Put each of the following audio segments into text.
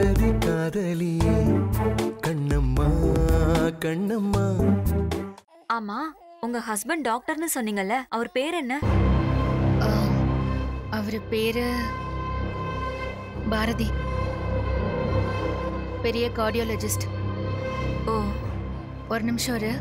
பாரதி காதலியே. கண்ணம்மா கண்ணம்மா. ஆமா உங்க ஹஸ்பண்ட் டாக்டர்னு சொன்னீங்கல்ல அவர் பேர் என்ன? அவர் பேரு பாரதி. பெரிய கார்டியாலஜிஸ்ட் ஓ. ஒரு நிமிஷம் இரு.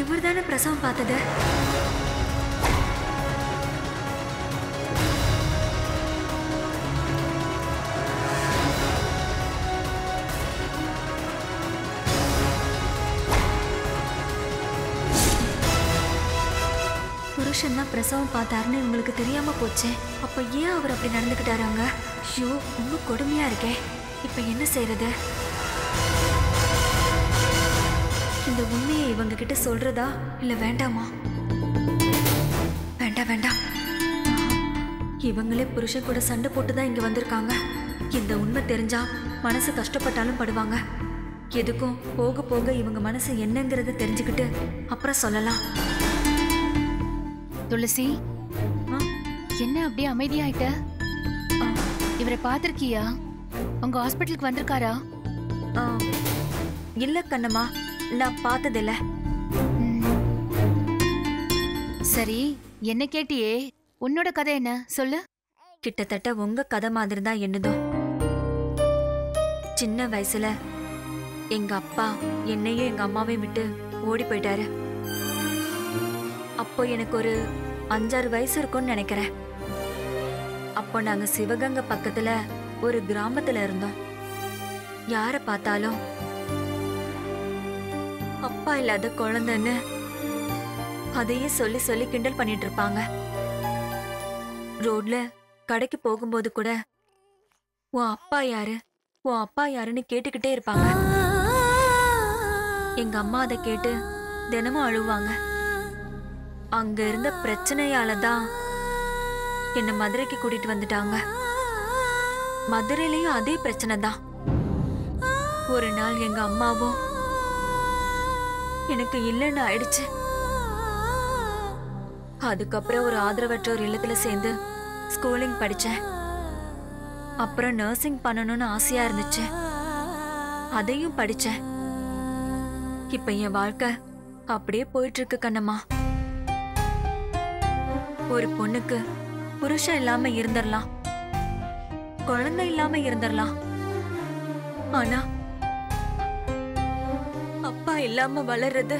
இவர் தானே பிரசவம் பார்த்தது? புருஷன் தான் பிரசவம் பார்த்தாருன்னு உங்களுக்கு தெரியாம போச்சே. அப்ப ஏன் அவர் அப்படி நடந்துக்கிட்டாராங்க ஐயோ ரொம்ப கொடுமையா இருக்கே. இப்ப என்ன செய்யறது இந்த உண்மையை இவங்க கிட்ட சொல்றதா இல்ல வேண்டாமா? வேண்டாம் வேண்டாம் இவங்களே புருஷன் கூட சண்டை போட்டு தான் இங்க வந்திருக்காங்க. இந்த உண்மை தெரிஞ்சா மனசு கஷ்டப்பட்டாலும் படுவாங்க. எதுக்கும் போக போக இவங்க மனசு என்னங்கிறத தெரிஞ்சுக்கிட்டு அப்புறம் சொல்லலாம். துளசி? என்ன அப்படியே அமைதியாயிட்ட? இவரை பார்த்திருக்கியா? உங்க ஹாஸ்பிட்டலுக்கு வந்திருக்காரா? இல்ல கண்ணம்மா. நான் பார்த்ததில்ல. சரி என்ன கேட்டியே? உன்னோட கதை என்ன? சொல்லு. கிட்டத்தட்ட உங்க கதை மாதிரி தான் என்னதும் சின்ன வயசுல எங்க அப்பா என்னையும் எங்க அம்மாவையும் விட்டு ஓடி போயிட்டாரு. அப்போ எனக்கு ஒரு அஞ்சாறு வயசு இருக்கும்னு நினைக்கிறேன். அப்போ நாங்க சிவகங்கை பக்கத்துல ஒரு கிராமத்துல இருந்தோம். யாரை பார்த்தாலும் அப்பா இல்லாத குழந்தைன்னு அதையே சொல்லி சொல்லி கிண்டல் பண்ணிட்டு இருப்பாங்க. ரோட்ல கடைக்கு போகும்போது கூட உன் அப்பா யாரு? உன் அப்பா யாருன்னு கேட்டுக்கிட்டே இருப்பாங்க. எங்க அம்மா அதை கேட்டு தினமும் அழுவாங்க. அங்க இருந்த பிரச்சனையால தான் என்ன மதுரைக்கு கூட்டிட்டு வந்துட்டாங்க. மதுரையிலயும் அதே பிரச்சனை தான். ஒரு நாள் எங்க அம்மாவும் எனக்கு இல்லைன்னு ஆயிடுச்சு. அதுக்கப்புறம் ஒரு ஆதரவற்றோர் இல்லத்துல சேர்ந்து ஸ்கூலிங் படித்தேன் அப்புறம் நர்சிங் பண்ணணும்னு ஆசையா இருந்துச்சு. அதையும் படித்தேன் இப்ப என் வாழ்க்கை அப்படியே போயிட்டு இருக்கு கண்ணம்மா. ஒரு பொண்ணுக்கு புருஷன் இல்லாம இருந்துடலாம். குழந்தை இல்லாம இருந்துடலாம். ஆனா அப்பா இல்லாம வளர்றது?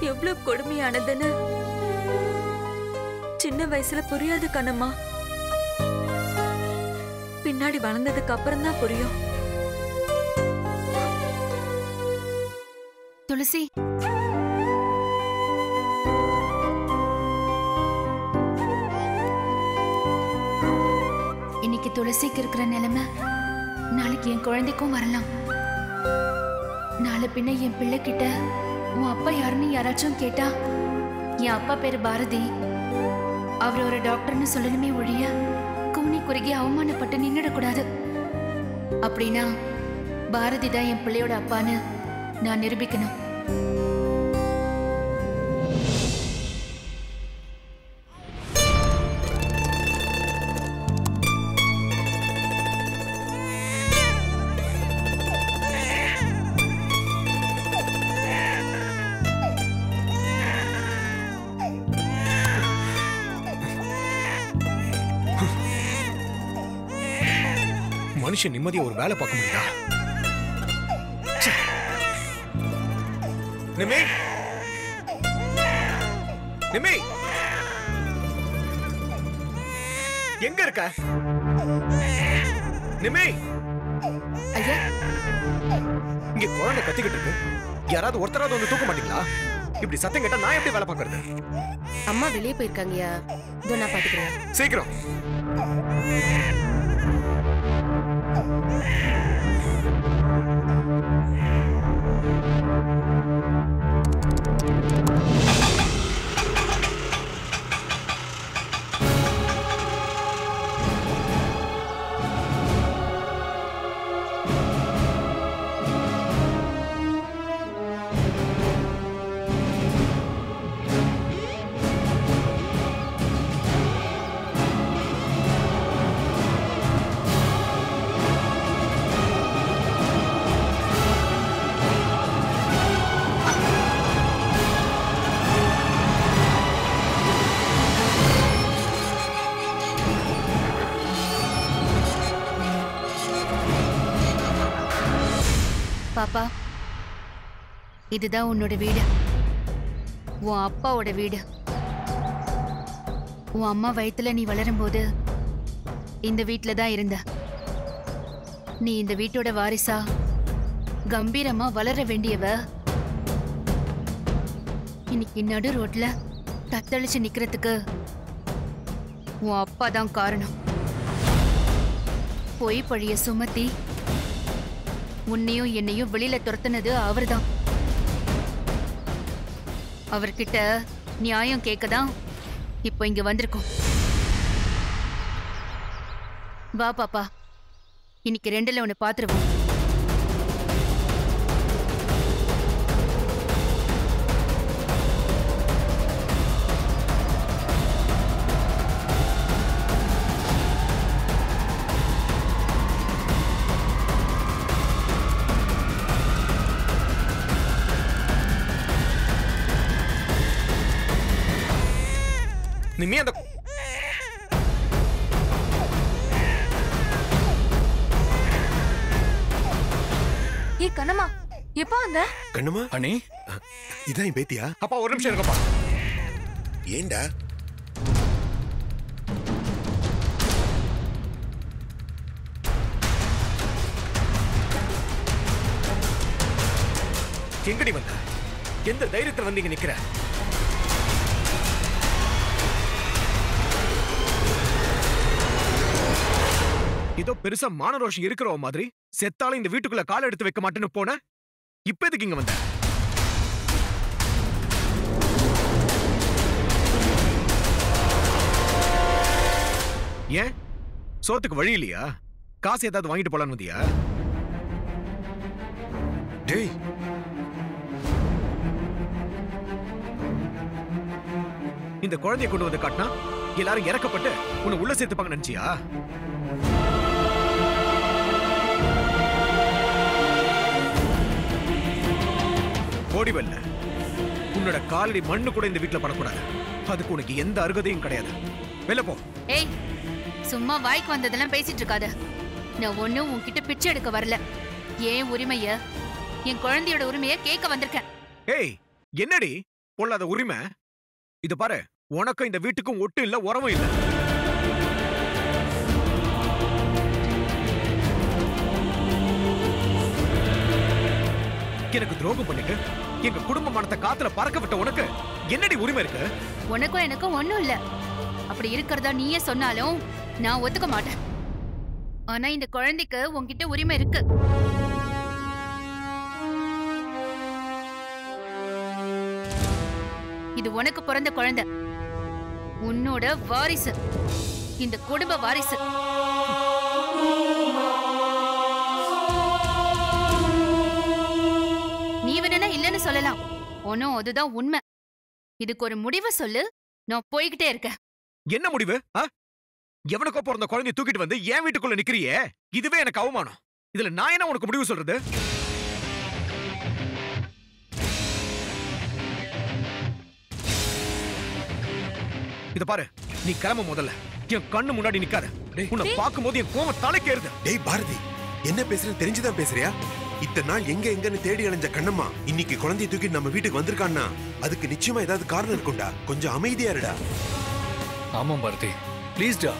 எவ்வளவு கொடுமையானதுன்னு. சின்ன வயசுல புரியாது கண்ணம்மா. பின்னாடி வளர்ந்ததுக்கு அப்புறம் தான் புரியும். துளசி. இன்னைக்கு துளசிக்கு இருக்கிற நிலைமை நாளைக்கு என் குழந்தைக்கும் வரலாம். நாளை பின்ன என் பிள்ளை கிட்ட உன் அப்பா யாருன்னு யாராச்சும் கேட்டா என் அப்பா பேரு பாரதி. அவர் ஒரு டாக்டர்னு சொல்லணுமே ஒழிய கூனி குறுகி அவமானப்பட்டு நின்றுடக்கூடாது அப்படின்னா பாரதி தான் என் பிள்ளையோட அப்பான்னு நான் நிரூபிக்கணும். மனுஷன் நிம்மதியா ஒரு வேலை பார்க்க முடியுதா. நிமி நிமி எங்க இருக்க? நிமி ஐயா. இங்க குழந்தை கத்திக்கிட்டு இருக்கு. யாராவது ஒருத்தராவது வந்து தூக்க மாட்டீங்களா? இப்படி சத்தம் கேட்டா நான் எப்படி வேலை பார்க்கறது? அம்மா வெளியே போயிருக்காங்கயா இதோ நான் பாத்துக்கிறேன். சீக்கிரம். இதுதான் உன்னோட வீடு. உன் அப்பாவோட வீடு. உன் அம்மா வயித்துல நீ வளரும்போது இந்த வீட்ல தான் இருந்த. நீ இந்த வீட்டோட வாரிசா கம்பீரமா வளர வேண்டியவ? இன்னைக்கு நடு ரோட்ல தத்தளிச்சு நிக்கிறதுக்கு உன் அப்பா தான் காரணம். பொய் பழிய சுமத்தி உன்னையும் என்னையும் வெளியில துரத்துனது அவர்தான். அவர்கிட்ட நியாயம் கேட்கதான் இப்போ இங்க வந்திருக்கோம். வா பாப்பா. இன்னைக்கு ரெண்டுல பார்த்துருவோம் நிம்மி அந்த ஏ கண்ணம்மா எப்போ வந்த? கண்ணுமா அண்ணி. இதான் என் பேத்தியா? அப்பா ஒரு நிமிஷம் இருக்கப்பா ஏண்டா? எங்கடி வந்த? எந்த தைரியத்துல வந்து இங்க நிக்கிற? ஏதோ பெருசா மானரோஷம் இருக்கிற மாதிரி செத்தாலும் இந்த வீட்டுக்குள்ள கால் எடுத்து வைக்க மாட்டேன்னு போன? இப்ப எதுக்கு இங்க வந்த? ஏன்? சோத்துக்கு வழி இல்லையா? காசு ஏதாவது வாங்கிட்டு போலான்னு வந்தியா? டேய். இந்த குழந்தைய கொண்டு வந்து காட்டினா எல்லாரும் இறக்கப்பட்டு உன்னை உள்ள சேர்த்துப்பாங்க நினைச்சியா? ஓடி வரல உன்னோட காலடி மண்ணு கூட இந்த வீட்டுல படக்கூடாது. அதுக்கு உனக்கு எந்த அருகதையும் கிடையாது. வெளில போ. ஏய் சும்மா வாய்க்கு வந்ததெல்லாம் பேசிட்டு இருக்காத. நான் ஒண்ணும் உன்கிட்ட பிச்சை எடுக்க வரல. ஏன் உரிமைய என் குழந்தையோட உரிமைய கேட்க வந்திருக்கேன். ஏய் என்னடி? பொல்லாத உரிமை. இது பாரு உனக்கும் இந்த வீட்டுக்கும் ஒட்டு இல்ல உறவும் இல்ல. எனக்கு துரோகம் பண்ணிட்டு எங்க குடும்ப மனத்தை காத்துல பறக்க விட்ட உனக்கு என்னடி உரிமை இருக்கு? உனக்கும் எனக்கும் ஒண்ணும் இல்ல. அப்படி இருக்கிறதா நீயே சொன்னாலும் நான் ஒத்துக்க மாட்டேன். ஆனா இந்த குழந்தைக்கு உன்கிட்ட உரிமை இருக்கு. இது உனக்கு பிறந்த குழந்தை. உன்னோட வாரிசு. இந்த குடும்ப வாரிசு. ஒன்னும் அதுதான் உண்மை. இதுக்கு ஒரு முடிவை சொல்லு. நான் போய்கிட்டே இருக்கேன். என்ன முடிவு? எவனுக்கோ பிறந்த குழந்தைய தூக்கிட்டு வந்து என் வீட்டுக்குள்ள நிக்கிறியே? இதுவே எனக்கு அவமானம். இதுல நான் என்ன உனக்கு முடிவு சொல்றது? இத பாரு. நீ கிளம்ப முதல்ல. என் கண்ணு முன்னாடி நிக்காத. உன்னை பார்க்கும்போது என் கோவம் தலைக்கேறுது. டேய் பாரதி. என்ன பேசுறேன்னு தெரிஞ்சுதான் பேசுறியா? இத்தனை நாள் எங்க எங்கன்னு தேடி அலைஞ்ச கண்ணம்மா இன்னைக்கு குழந்தைய தூக்கிட்டு நம்ம வீட்டுக்கு வந்திருக்கான்னா அதுக்கு நிச்சயமா ஏதாவது காரணம் இருக்கும்டா. கொஞ்சம் அமைதியா இருடா. ஆமாம் பாரதி. ப்ளீஸ்டா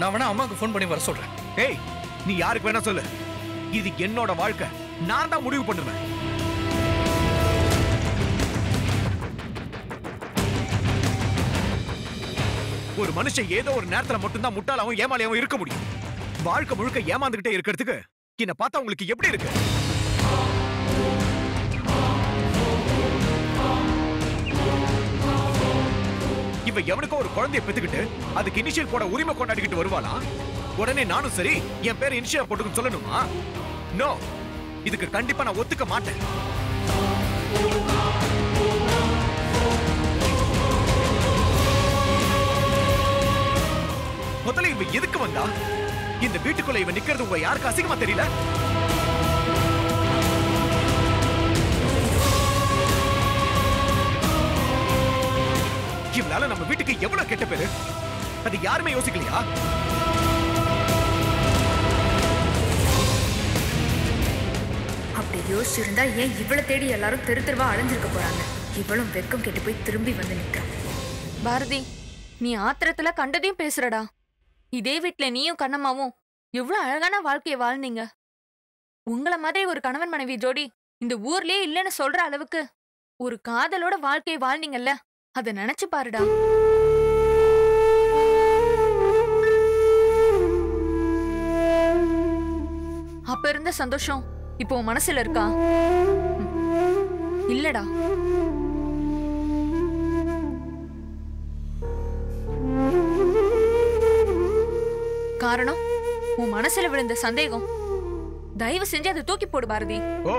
நான் வேணா அம்மாவுக்கு ஃபோன் பண்ணி வர சொல்றேன். ஏய் நீ யாருக்கு வேணா சொல்லு. இது என்னோட வாழ்க்கை. நான் தான் முடிவு பண்ணுவேன் ஒரு மனுஷன் ஏதோ ஒரு நேரத்துல மட்டும்தான் முட்டாளாவும் ஏமாளியாவும் இருக்க முடியும். வாழ்க்கை முழுக்க ஏமாந்துகிட்டே இருக்கிறதுக்கு என்ன பார்த்தா உங்களுக்கு எப்படி இருக்கு? இவ எவனுக்கோ ஒரு குழந்தைய பெத்துக்கிட்டு அதுக்கு இனிஷியல் போட உரிமை கொண்டாடிக்கிட்டு வருவாளா? உடனே நானும் சரி என் பேர் இனிஷியல் போட்டுக்கு சொல்லணுமா? நோ இதுக்கு கண்டிப்பா நான் ஒத்துக்க மாட்டேன். முதல்ல இவ எதுக்கு வந்தா? இந்த வீட்டுக்குள்ள இவன் நிக்கிறது உங்க யாருக்கு அசிங்கமா தெரியல? இவளால நம்ம வீட்டுக்கு எவ்வளவு கெட்ட பேரு? அது யாருமே யோசிக்கலையா? அப்படி யோசிச்சிருந்தா ஏன் இவ்வளவு தேடி எல்லாரும் தெரு தெருவா அலைஞ்சிருக்க போறாங்க? இவளும் வெக்கம் கெட்டு போய் திரும்பி வந்து நிற்கிறான் பாரதி நீ ஆத்திரத்துல கண்டதையும் பேசுறடா. இதே வீட்ல நீயும் கண்ணம்மாவும் எவ்வளவு அழகான வாழ்க்கைய வாழ்ந்தீங்க. உங்கள மாதிரி ஒரு கணவன் மனைவி ஜோடி இந்த ஊர்லயே இல்லைன்னு சொல்ற அளவுக்கு ஒரு காதலோட வாழ்க்கையை வாழ்ந்தீங்கல்ல. அத நினைச்சு பாருடா. அப்ப இருந்த சந்தோஷம் இப்போ உன் மனசுல இருக்கா? இல்லடா. காரணம் உன் மனசுல விழுந்த சந்தேகம். தயவு செஞ்சு அதை தூக்கி போடு பாரதி. ஓ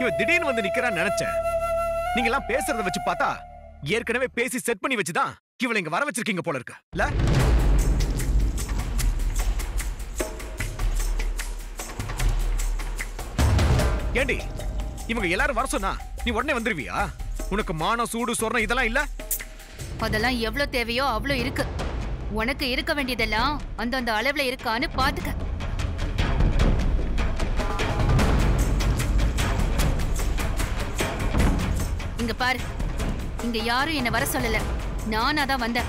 இவ திடீர்னு வந்து நிக்கிறான்னு நினைச்சேன். நீங்க எல்லாம் பேசுறத வச்சு பார்த்தா ஏற்கனவே பேசி செட் பண்ணி வச்சுதான் இவளை இங்க வர வச்சிருக்கீங்க போல இருக்கு. இல்ல ஏண்டி இவங்க எல்லாரும் வர சொன்னா நீ உடனே வந்துருவியா? உனக்கு மானம் சூடு சொர்ணம் இதெல்லாம் இல்ல? அதெல்லாம் எவ்வளவு தேவையோ அவ்வளோ இருக்கு. உனக்கு இருக்க வேண்டியதெல்லாம் அந்தந்த அளவுல இருக்கான்னு பாத்துக்க. இங்க பாரு. இங்க யாரும் என்ன வர சொல்லல. நானா தான் வந்தேன்.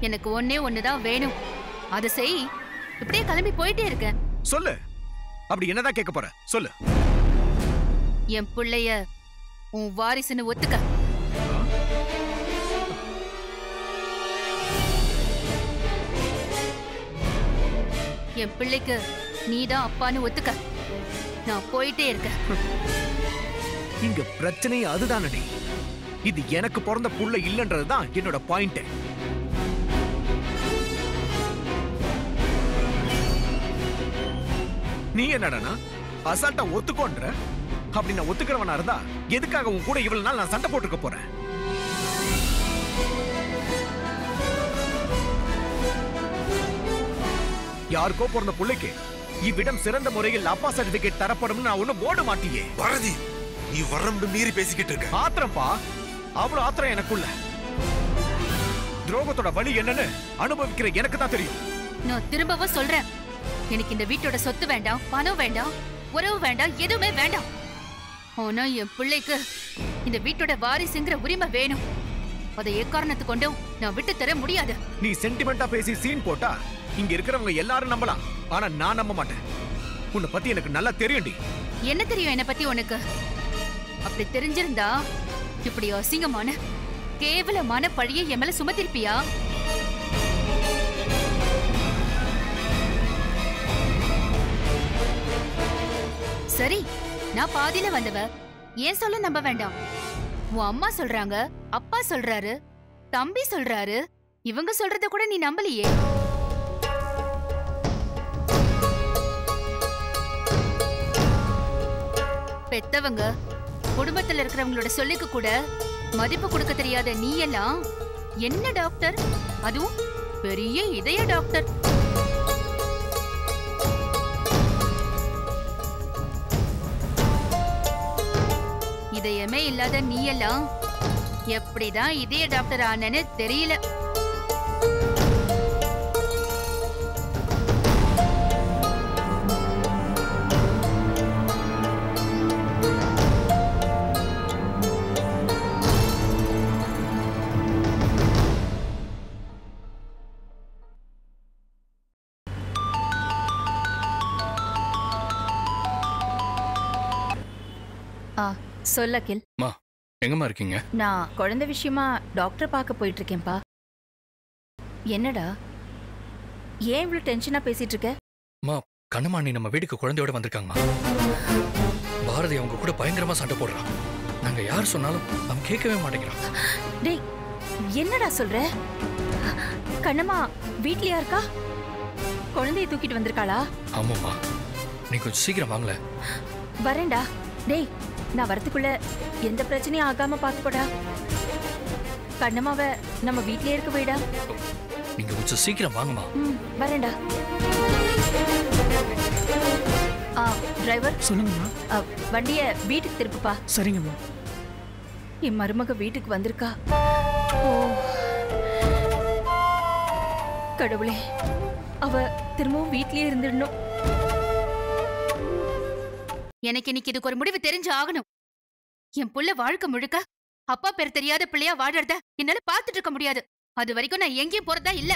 எனக்கு ஒன்னே ஒண்ணுதான் வேணும். அதை செய். இப்படியே கிளம்பி போயிட்டே இருக்கேன். சொல்லு. அப்படி என்னதான் கேட்க போற? சொல்லு. என் பிள்ளைய உன் வாரிசுன்னு ஒத்துக்க. என் பிள்ளைக்கு நீதான் அப்பான்னு ஒத்துக்க. நான் போயிட்டே இருக்கேன். இங்க பிரச்சனையே அதுதானடி. இது எனக்கு பிறந்த புள்ள இல்லன்றதுதான் என்னோட பாயிண்ட் நீ என்னடனா? அசால்ட்டா ஒத்துக்கோன்ற? அப்படி நான் ஒத்துக்கிறவனா இருந்தா எதுக்காக உன் கூட இவ்வளவு நாள் நான் சண்டை போட்டுக்க போறேன்? யாருக்கோ பிறந்த புள்ளைக்கு இவ்விடம் சிறந்த முறையில் அப்பா சர்டிபிகேட் தரப்படும் நான் ஒண்ணும் போட மாட்டியே. பாரதி நீ வரம்பு மீறி பேசிக்கிட்டு இருக்க. ஆத்திரம்ப்பா அவ்வளவு ஆத்திரம் எனக்குள்ள. துரோகத்தோட வழி என்னன்னு அனுபவிக்கிற எனக்கு தான் தெரியும். நான் திரும்பவும் சொல்றேன். எனக்கு இந்த வீட்டோட சொத்து வேண்டாம் பணம் வேண்டாம் உறவு வேண்டாம் எதுவுமே வேண்டாம். ஆனா என் பிள்ளைக்கு இந்த வீட்டோட வாரிசுங்கிற உரிமை வேணும். அதை எக்காரணத்து கொண்டும் நான் விட்டு தர முடியாது. நீ சென்டிமெண்டா பேசி சீன் போட்டா இங்க இருக்கிறவங்க எல்லாரும் நம்பலாம். ஆனா நான் நம்ப மாட்டேன். உன்னை பத்தி எனக்கு நல்லா தெரியும்டி. என்ன தெரியும் என்ன பத்தி உனக்கு? அப்படி தெரிஞ்சிருந்தா இப்படி அசிங்கமான கேவலமான பழியை என் மேல சுமத்திருப்பியா? சரி நான் பாதியில வந்தவ. ஏன் சொல்ல நம்ப வேண்டாம்? உன் அம்மா சொல்றாங்க அப்பா சொல்றாரு தம்பி சொல்றாரு. இவங்க சொல்றத கூட நீ நம்பலையே. பெத்தவங்க குடும்பத்துல இருக்கிறவங்களோட சொல்லுக்கு கூட மதிப்பு கொடுக்க தெரியாத நீ எல்லாம் என்ன டாக்டர்? அதுவும் பெரிய இதய டாக்டர். இதயமே இல்லாத நீ எல்லாம் எப்படிதான் இதய டாக்டர் ஆனன்னு தெரியல. ஆ சொல்ல அகில் மா எங்கம்மா இருக்கீங்க? நான் குழந்தை விஷயமா டாக்டர் பார்க்க போயிட்டு இருக்கேன்ப்பா என்னடா? ஏன் இவ்வளவு டென்ஷனா பேசிட்டு இருக்க மா கண்ணம்மா நீ நம்ம வீட்டுக்கு குழந்தையோட வந்திருக்காங்கம்மா. பாரதி அவங்க கூட பயங்கரமா சண்டை போடுறான் நாங்க யார் சொன்னாலும் அவன் கேட்கவே மாட்டேங்கிறான். டேய் என்னடா சொல்ற? கண்ணம்மா வீட்லயா இருக்கா? குழந்தைய தூக்கிட்டு வந்திருக்காளா? ஆமாம்மா. நீ கொஞ்சம் சீக்கிரம் வாங்கல வரேன்டா. டேய் நான் வரதுக்குள்ள எந்த பிரச்சனையும் ஆகாம பாத்துக்கோடா கண்ணம்மாவ நம்ம வீட்லயே இருக்க போயிடா நீங்க கொஞ்சம் சீக்கிரம் வாங்கம்மா. ம் வரேன்டா. ஆ டிரைவர் சொல்லுங்கம்மா. ஆ, வண்டிய வீட்டுக்கு திருப்புப்பா. சரிங்கம்மா. என் மருமக வீட்டுக்கு வந்திருக்கா. ஓ. கடவுளே. அவ திரும்பவும் வீட்லயே இருந்துடணும். எனக்கு இன்னைக்கு இதுக்கு ஒரு முடிவு தெரிஞ்சு ஆகணும் என் புள்ள வாழ்க்கை முழுக்க அப்பா பேர் தெரியாத பிள்ளையா வாழறத என்னால பார்த்துட்டு இருக்க முடியாது. அது வரைக்கும் நான் எங்கேயும் போறதா இல்ல.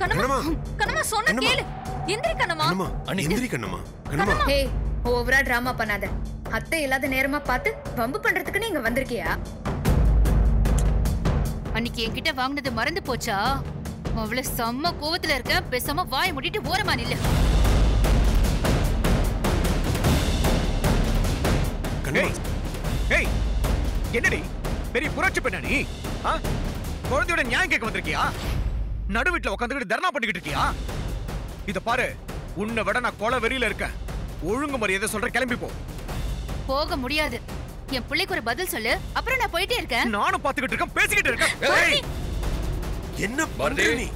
கண்ணம்மா கண்ணம்மா சொன்ன. கேளு. எந்திரி கண்ணம்மா. எந்திரி கண்ணம்மா கண்ணம்மா. ஹே ஓவரா டிராமா பண்ணாத. அத்தை இல்லாத நேரமா பார்த்து வம்பு பண்றதுக்கு நீங்க வந்திருக்கியா? அன்னைக்கு என்கிட்ட வாங்கினது மறந்து போச்சா? அவ்வளவு செம்ம கோவத்துல இருக்க பேசாம வாய் மூடிட்டு ஓரமா நில்லு. ஏய் என்னடி? பெரிய புரட்சி பெண்ணா நீ? ஆ? குழந்தையோட நியாயம் கேட்க வந்திருக்கியா? நடு வீட்டுல உட்காந்துக்கிட்டு தர்ணா பண்ணிக்கிட்டு இருக்கியா? இத பாரு உன்னை விட நான் கொலை வெறியில இருக்கேன். ஒழுங்கு மரியாதை சொல்ற கிளம்பி போ. போக முடியாது. என் பிள்ளைக்கு ஒரு பதில் சொல்லு அப்புறம் நான் போயிட்டே இருக்கேன். நானும் பாத்துக்கிட்டு இருக்கேன் பேசிக்கிட்டு இருக்கேன். ஏய், என்ன பண்ற. நீ?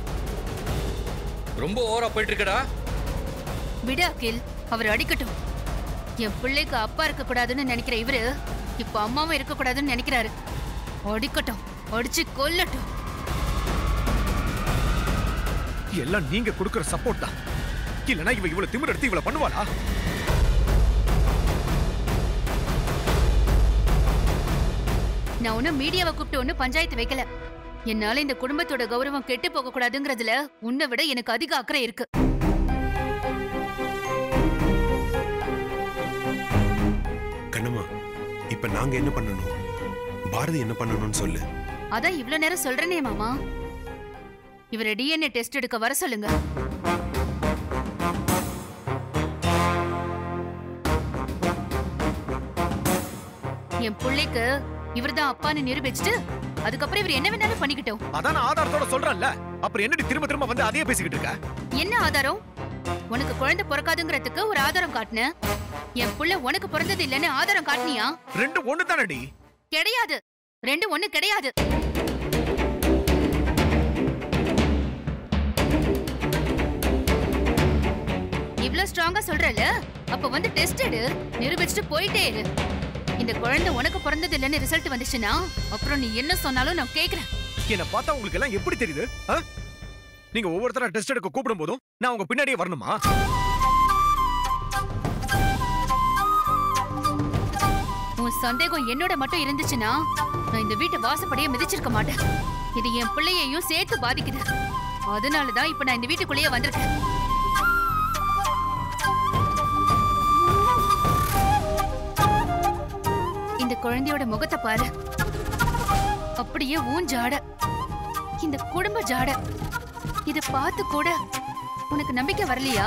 ரொம்ப ஓவரா போயிட்டு இருக்கடா. விடு அகில் அவர் அடிக்கட்டும். என் பிள்ளைக்கு அப்பா இருக்க கூடாதுன்னு நினைக்கிற இவரு இப்ப அம்மாவும் இருக்க கூடாதுன்னு நினைக்கிறாரு. அடிக்கட்டும் அடிச்சு கொல்லட்டும். எல்லாம் நீங்க கொடுக்கிற சப்போர்ட் தான். இல்லனா இவ இவ்வளவு திமிர் எடுத்து இவ்வளவு பண்ணுவாளா? நான் ஒன்னும் மீடியாவை கூப்பிட்டு ஒன்னும் பஞ்சாயத்து வைக்கல. என்னால இந்த குடும்பத்தோட கௌரவம் கெட்டு போக கூடாதுங்கிறதுல உன்னை விட எனக்கு அதிக அக்கறை இருக்கு. நாங்க என்ன பண்ணணும்? பாரதி என்ன பண்ணணும்னு சொல்லு. அதான் இவ்ளோ நேரம் சொல்றேனே மாமா. இவரை டிஎன்ஏ டெஸ்ட் எடுக்க வர சொல்லுங்க. என் பிள்ளைக்கு இவர்தான் அப்பான்னு நிரூபிச்சுட்டு அதுக்கப்புறம் இவர் என்ன வேணாலும் பண்ணிக்கிட்டோம். அதான் ஆதாரத்தோட சொல்றேன்ல. அப்புறம் என்னடி திரும்ப திரும்ப வந்து அதையே பேசிக்கிட்டு இருக்க? என்ன ஆதாரம்? உனக்கு குழந்தை பிறக்காதுங்கிறதுக்கு ஒரு ஆதாரம் காட்டுன? என் புள்ள உனக்கு பிறந்தது இல்லைன்னு ஆதாரம் காட்டினியா? ரெண்டு ஒண்ணு தானடி. கிடையாது. ரெண்டு ஒண்ணு கிடையாது. இவ்ளோ ஸ்ட்ராங்கா சொல்றல? அப்ப வந்து டெஸ்ட் எடு. நிரூபிச்சுட்டு போயிட்டே இரு. இந்த குழந்தை உனக்கு பிறந்தது இல்லைன்னு ரிசல்ட் வந்துச்சுன்னா அப்புறம் நீ என்ன சொன்னாலும் நான் கேக்குறேன். என்ன பார்த்தா உங்களுக்கு எல்லாம் எப்படி தெரியுது? நீங்க ஒவ்வொருத்தரா டெஸ்ட் எடுக்க கூப்பிடும் போதும் நான் உங்க பின்னாடியே வரணுமா? உன் சந்தேகம் என்னோட மட்டும் இருந்துச்சுன்னா நான் இந்த வீட்டு வாசப்படியே மிதிச்சிருக்க மாட்டேன். இது என் பிள்ளையையும் சேர்த்து பாதிக்குது. அதனாலதான் இப்ப நான் இந்த வீட்டுக்குள்ளேயே வந்திருக்கேன். இந்த குழந்தையோட முகத்தை பாரு. அப்படியே ஊன் ஜாட இந்த குடும்ப ஜாட. இத பார்த்து கூட உனக்கு நம்பிக்கை வரலையா?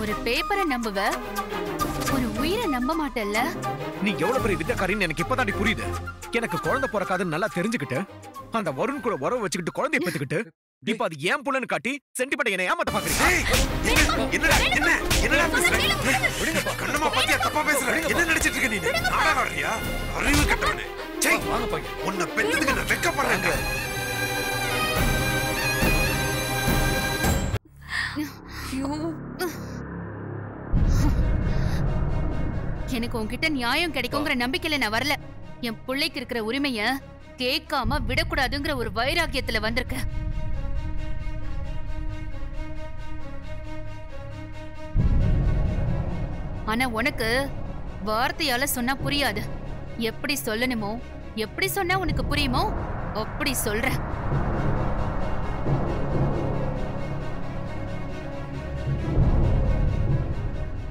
ஒரு பேப்பரை நம்புவ ஒரு உயிரை நம்ப மாட்டல்ல? நீ எவ்வளவு பெரிய வித்தக்காரின்னு எனக்கு இப்பதாண்டி புரியுது. எனக்கு குழந்தை பிறக்காதுன்னு நல்லா தெரிஞ்சுக்கிட்டு அந்த வருண் கூட உறவு வச்சுக்கிட்டு குழந்தைய பெத்துக்கிட்டு இப்ப அது ஏன் புள்ளன்னு காட்டி சென்டிமெண்ட் என்ன ஏமாத்த பாக்குறீங்க? என்னடா என்ன என்னடா பேசுற? விடுங்கப்பா கண்ணம்மா பாத்தியா தப்பா பேசுற. என்ன நினைச்சிட்டு இருக்க நீ? நாடகம் ஆடுறியா அறிவு கட்டவனே. சே வாங்க பையன் உன்னை பெத்ததுக்கு நான் வெக்கப்படுறேங்க எனக்கு உன்கிட்ட நியாயம் கிடைக்குங்கிற நம்பிக்கையில நான் வரல. என் பிள்ளைக்கு இருக்கிற உரிமைய கேட்காம விடக்கூடாதுங்கிற ஒரு வைராக்கியத்துல வந்திருக்கேன் ஆனா உனக்கு வார்த்தையால சொன்னா புரியாது. எப்படி சொல்லணுமோ எப்படி சொன்னா உனக்கு புரியுமோ அப்படி சொல்ற.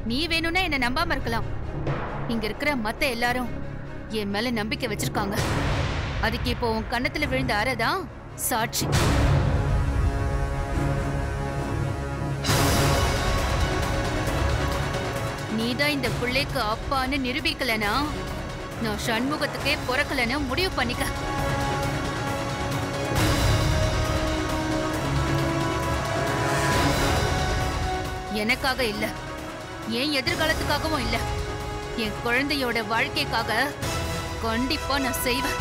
நீ வேணும்னா என்ன நம்பாம இருக்கலாம். இங்க இருக்கிற மத்த எல்லாரும் என் மேல நம்பிக்கை வச்சிருக்காங்க. அதுக்கு இப்போ உன் கண்ணத்துல விழுந்த அறதான் சாட்சி. நீதான் இந்த பிள்ளைக்கு அப்பான்னு நிரூபிக்கலனா நான் சண்முகத்துக்கே பிறக்கலன்னு முடிவு பண்ணிக்க எனக்காக இல்ல என் எதிர்காலத்துக்காகவும் இல்ல என் குழந்தையோட வாழ்க்கைக்காக கண்டிப்பா நான் செய்வேன்.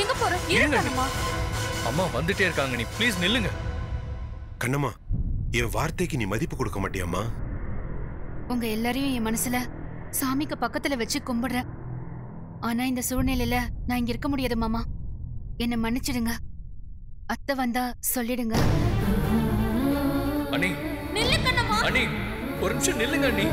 எங்க போற இருங்க இருங்க அண்ணி. கண்ணம்மா. அம்மா வந்துட்டே இருக்காங்க நீ ப்ளீஸ் நில்லுங்க. கண்ணம்மா என் வார்த்தைக்கு நீ மதிப்பு கொடுக்க மாட்டியாம்மா? உங்க எல்லாரையும் என் மனசுல சாமிக்கு பக்கத்துல வச்சு கும்பிடுறேன். ஆனா இந்த சூழ்நிலையில நான் இங்க இருக்க முடியாது மாமா. என்னை மன்னிச்சிடுங்க. அத்தை வந்தா சொல்லிடுங்க. அண்ணி. அண்ணி ஒரு நிமிஷம் நில்லுங்க அண்ணி.